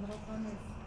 అందరూ ఫోన్ చేసి